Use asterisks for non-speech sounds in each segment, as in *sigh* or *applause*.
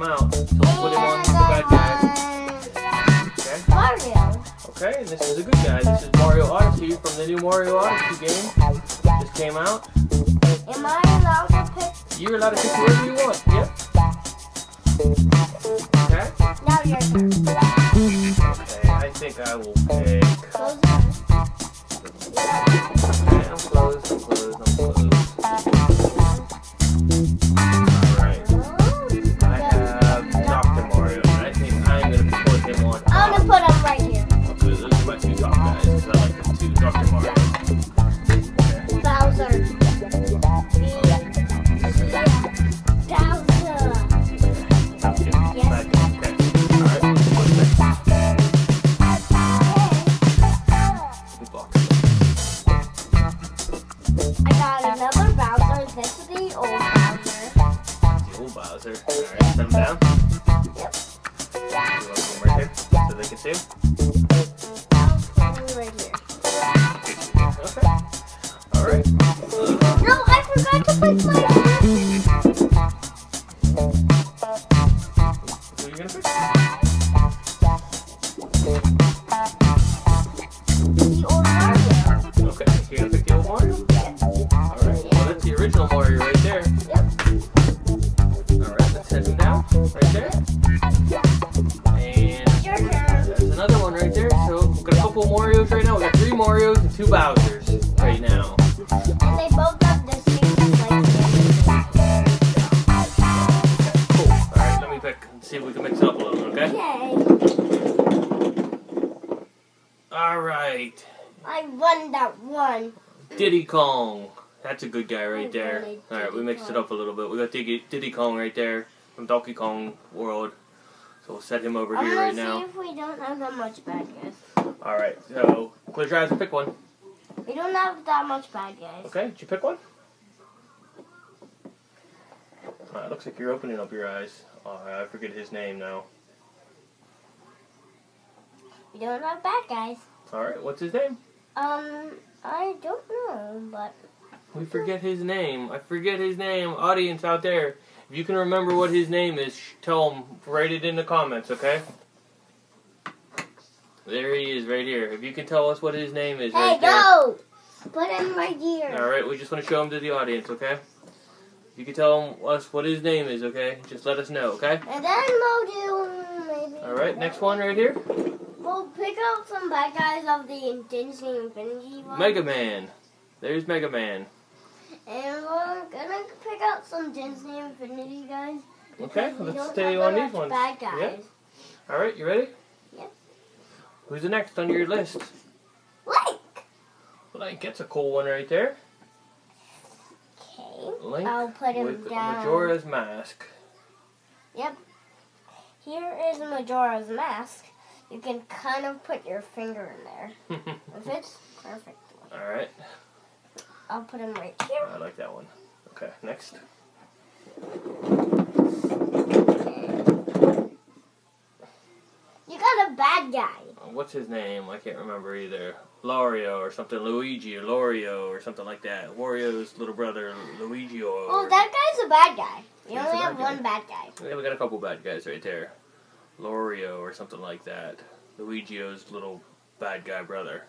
This one just came out. So put him on the bad guy. Okay? Mario. Okay, this is a good guy. This is Mario Odyssey from the new Mario Odyssey game. Just came out. Am I allowed to pick? You're allowed to pick whoever you want. Yep. Okay? Now your turn. Okay, I think I will pick. I got another Bowser. This is the old Bowser. The old Bowser. Alright, set him down. Yep. You want to right here, so they can see him? I'll put him right here. Okay. Alright. No, I forgot to put my two Bowsers right now. And they both have the same like. Cool. Alright, let me pick and see if we can mix it up a little, okay? Yay! Alright. I won that one. Diddy Kong. That's a good guy right there. Alright, we mixed it up a little bit. We got Diddy, Diddy Kong right there from Donkey Kong World. So we'll set him over I'm here right see now. if we don't have that much guys. Alright, so close your eyes and pick one. We don't have that much bad guys. Okay, did you pick one? Uh, it looks like you're opening up your eyes. Oh, I forget his name now. We don't have bad guys. Alright, what's his name? Um, I don't know, but We forget his name. I forget his name. Audience out there, if you can remember what his name is, tell him. Write it in the comments, okay? There he is, right here. If you can tell us what his name is, hey, right there. go! Put him right here. All right, we just want to show him to the audience, okay? If you can tell him us what his name is, okay? Just let us know, okay? And then we'll do maybe. All right, next one right here. We'll pick out some bad guys of the Disney Infinity one. Mega Man. There's Mega Man. And we're gonna pick out some Disney Infinity guys. Okay, let's stay on these ones. Bad guys. All right, you ready? Who's the next on your list? Link. Link, that's a cool one right there. Okay. Link I'll put him with down. Majora's Mask. Yep. Here is Majora's mask. You can kind of put your finger in there. *laughs* If it's perfect. All right, I'll put him right here. I like that one. Okay, next. You got a bad guy. What's his name? I can't remember either. Lario or something. Luigi or Lorio or something like that. Wario's little brother, Luigi. Or, Oh, that guy's a bad guy. You He's only have bad guy. one bad guy. Yeah, we got a couple bad guys right there. Lorio or something like that. Luigio's little bad guy brother.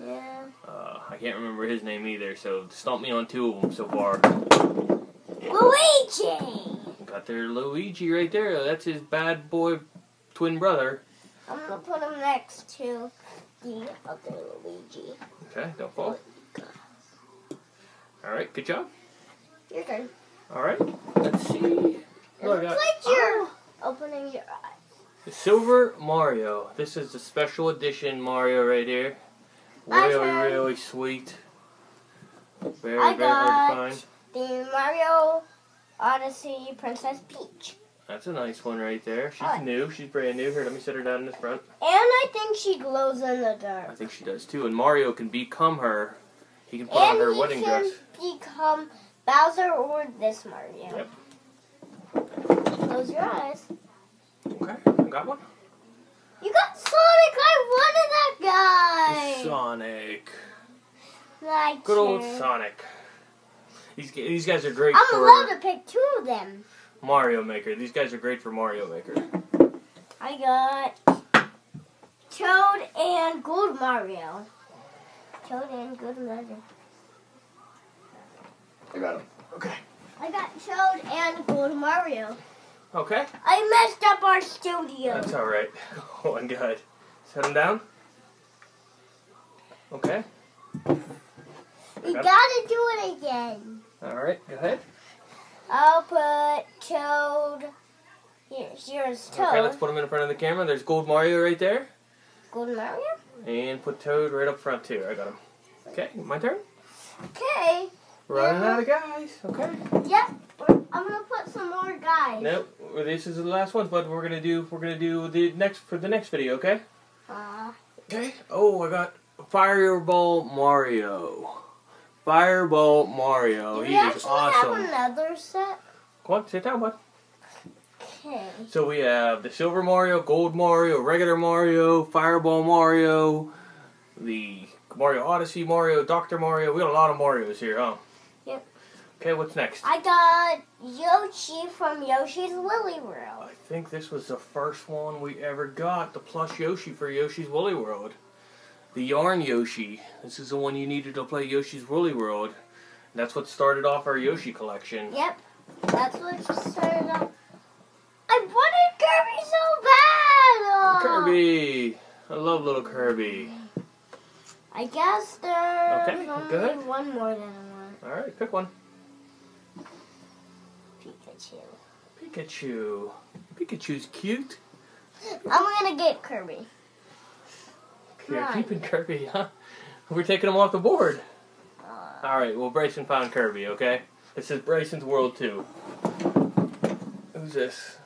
Yeah. Uh, I can't remember his name either, so stump me on two of them so far. Luigi! Got their Luigi right there. That's his bad boy twin brother. I'm gonna put him next to the other Luigi. Okay, don't fall. Alright, good job. Your turn. Alright, let's see. Oh, I looks got opening your eyes. Silver Mario. This is the special edition Mario right here. My Really, turn. really sweet. Very, I very hard to got- find. The Mario Odyssey Princess Peach. That's a nice one right there. She's new. She's brand new. Here, let me set her down in the front. And I think she glows in the dark. I think she does too. And Mario can become her. He can put And on her he wedding can dress. become Bowser or this Mario. Yep. Close your eyes. Okay, I got one. You got Sonic! I wanted that guy! Sonic. Like Good old. Sonic. These, these guys are great I'm allowed to pick two of them. Mario Maker. These guys are great for Mario Maker. I got Toad and Gold Mario. Toad and Gold Mario. I got them. Okay. I got Toad and Gold Mario. Okay. I messed up our studio. That's all right. *laughs* Oh, and good. Set them down. Okay. you got gotta do it again. All right. Go ahead. I'll put Toad. Here, here's Toad. Okay, let's put them in front of the camera. There's Gold Mario right there. Gold Mario? And put Toad right up front too. I got him. Okay, my turn. Okay. Running Yeah. out of guys. Okay. Yep. I'm gonna put some more guys. Nope. This is the last one, but we're gonna do we're gonna do the next for the next video. Okay. Uh, Okay. Oh, I got Fireball Mario. Fireball Mario. He is awesome. have another set? Come on, sit down, bud. Okay. So we have the Silver Mario, Gold Mario, regular Mario, Fireball Mario, the Mario Odyssey Mario, Doctor Mario. We got a lot of Marios here, huh? Yep. Okay, what's next? I got Yoshi from Yoshi's Woolly World. I think this was the first one we ever got, the plush Yoshi for Yoshi's Woolly World. The Yarn Yoshi. This is the one you needed to play Yoshi's Woolly World. That's what started off our Yoshi collection. Yep. That's what started off. I wanted Kirby so bad! Oh. Kirby! I love little Kirby. I guess there's Okay, only good. one more than one. Alright, pick one. Pikachu. Pikachu. Pikachu's cute. I'm gonna get Kirby. You're keeping Kirby, huh? We're taking him off the board. Uh, Alright, well, Bryson found Kirby, okay? This is Bryson's World 2. Who's this?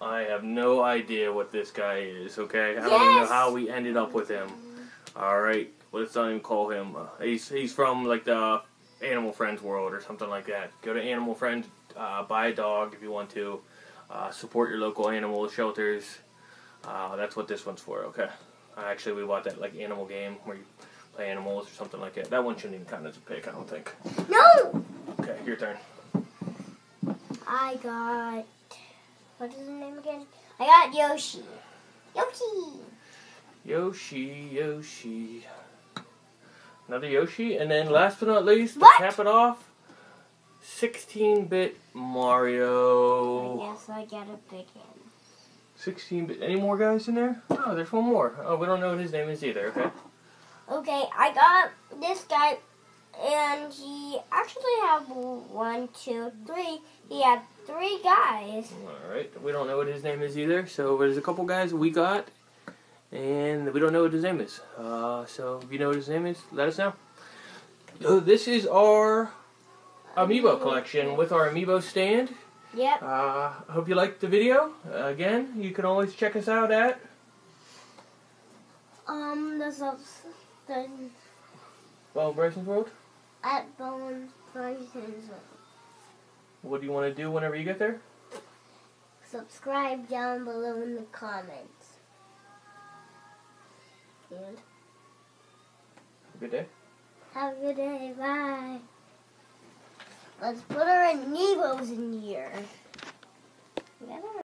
I have no idea what this guy is, okay? I don't even know how we ended up with him. Alright, let's not even call him. Uh, he's, he's from, like, the Animal Friends world or something like that. Go to Animal Friends, uh, buy a dog if you want to. Uh, support your local animal shelters. Uh, that's what this one's for, okay? Actually, we bought that, like, animal game where you play animals or something like that. That one shouldn't even count as a pick, I don't think. no! Okay, your turn. I got. What is his name again? I got Yoshi. Yoshi! Yoshi, Yoshi. Another Yoshi, and then last but not least, What? to cap it off, 16-bit Mario. I guess I get a big hand. 16-bit. Any more guys in there? Oh, there's one more. Oh, we don't know what his name is either. Okay. Okay, I got this guy, and he actually had one, two, three. He had three guys. All right. We don't know what his name is either. So there's a couple guys we got, and we don't know what his name is. Uh, so if you know what his name is, let us know. So this is our amiibo collection with our amiibo stand. Yep. Uh, I hope you liked the video. Uh, again, you can always check us out at Um, the subs, the well Bryson's World. at Bones Bryson's. World. What do you want to do whenever you get there? Subscribe down below in the comments. And Have a Good day. have a good day. Bye. Let's put our amiibos in here.